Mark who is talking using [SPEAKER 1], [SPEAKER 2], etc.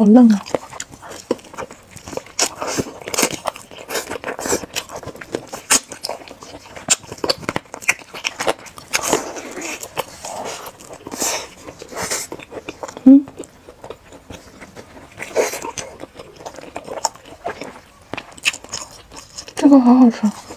[SPEAKER 1] 好嫩啊！嗯，这个好好吃。